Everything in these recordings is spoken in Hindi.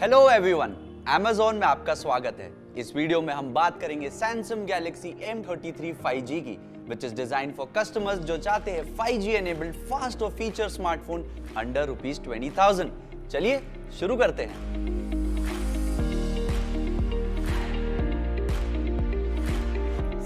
हेलो एवरीवन Amazon में आपका स्वागत है इस वीडियो में हम बात करेंगे Samsung Galaxy M33 5G की which is designed for customers जो चाहते हैं 5G enabled fast और feature smartphone under rupees 20,000 चलिए शुरू करते हैं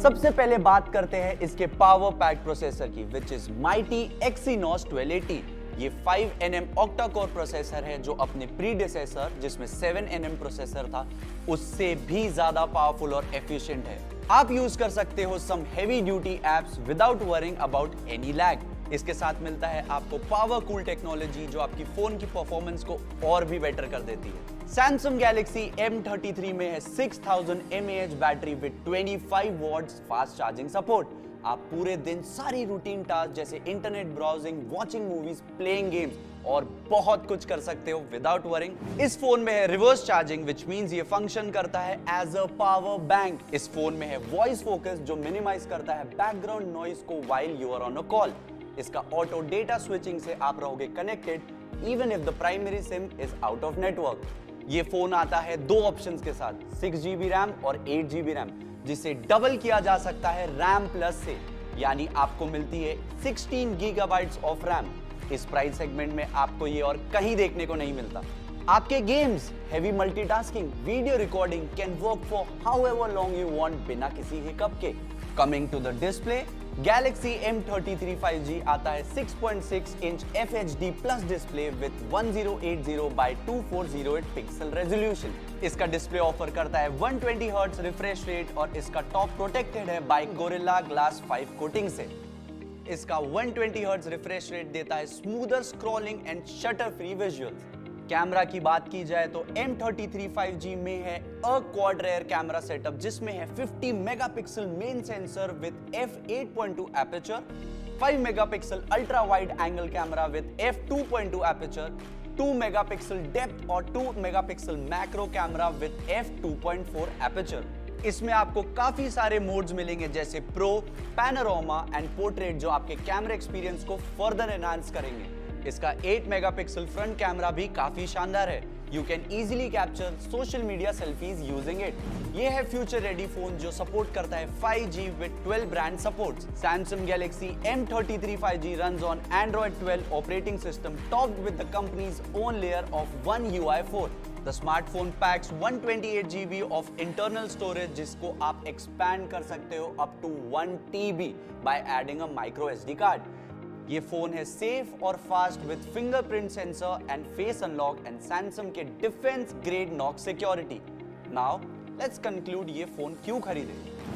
सबसे पहले बात करते हैं इसके पावर पैक प्रोसेसर की विच इज़ माइटी Exynos 1280 ये 5 nm octa कोर प्रोसेसर है जो अपने प्रीडिसेसर जिसमें 7 nm प्रोसेसर था, उससे भी ज़्यादा पावरफुल और एफिशिएंट है। आप यूज़ कर सकते हो some heavy duty apps without worrying about any lag इसके साथ मिलता है आपको पावर कूल टेक्नोलॉजी जो आपकी फ़ोन की परफॉर्मेंस को और भी बेटर कर देती है। Samsung Galaxy M33 में है 6000 mAh battery with 25 watts fast charging support आप पूरे दिन सारी रूटीन टास्क जैसे internet browsing watching movies playing games और बहुत कुछ कर सकते हो विदाउट वरिंग इस फ़ोन में है रिवर्स चार्जिंग विच मींस ये फ़ंक्शन करता है एज अ पावर बैंक इस फ़ोन में है वॉइस फोकस जो मिनिमाइज करता है बैकग्राउंड नॉइस को while you are on a call इसका ऑटो डेटा स्विचिंग से आप रहोगे connected even if the primary SIM is out of network ये फ़ोन आता है दो ऑप्शंस के साथ सिक्स जीबी रैम और एट जीबी रैम जिसे डबल किया जा सकता है रैम प्लस से। यानी आपको मिलती है 16 गीगाबाइट्स ऑफ़ रैम इस प्राइस सेगमेंट में आपको ये और कहीं देखने को नहीं मिलता। आपके games heavy multitasking video recording can work for however long you want बिना किसी हिकअप के। Coming to the display Galaxy M33 5G आता है 6.6 inch FHD plus display with 1080 by 2408 pixel resolution इसका डिस्प्ले ऑफ़र करता है 120 हर्ट्ज रिफ्रेश रेट और इसका टॉप प्रोटेक्टेड है बाय गोरिल्ला ग्लास 5 कोटिंग से. इसका 120 हर्ट्ज रिफ्रेश रेट देता है smoother scrolling and shutter free visuals camera की बात की जाए तो M33 5G में है a quad rear camera setup जिसमें है 50 megapixel main sensor with f8.2 aperture 5 megapixel ultra wide angle camera with f2.2 aperture 2 megapixel depth और 2 megapixel macro camera with f2.4 aperture इसमें आपको काफ़ी सारे मोड्स मिलेंगे, जैसे प्रो पैनोरामा एंड पोर्ट्रेट जो आपके कैमरा एक्सपीरियंस को फर्दर एनहांस करेंगे। इसका 8 मेगापिक्सल फ्रंट कैमरा भी काफ़ी शानदार है। You can easily capture social media selfies using it ये है फ्यूचर रेडी फ़ोन जो सपोर्ट करता है 5G G with twelve brand support Samsung Galaxy M thirty three five G run on Android twelve operating system top with companies own layer of one U I four the smartphone packs 128 GB of internal storage जिसको आप एक्सपैंड कर सकते हो up to 1 TB by adding a micro SD card ये फ़ोन है सेफ़ और fast with fingerprint sensor and face unlock and Samsung के defence grade Knox security now let's conclude ये फ़ोन क्यों खरीदे?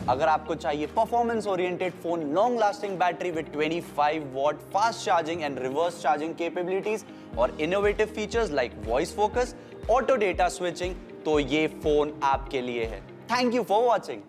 अगर आपको चाहिए performance oriented phone long lasting battery with 25 watt fast charging and reverse charging capabilities और innovative features like voice focus auto data switching तो ये फ़ोन आपके लिए है. Thank you for watching